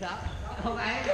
Sợ không ai.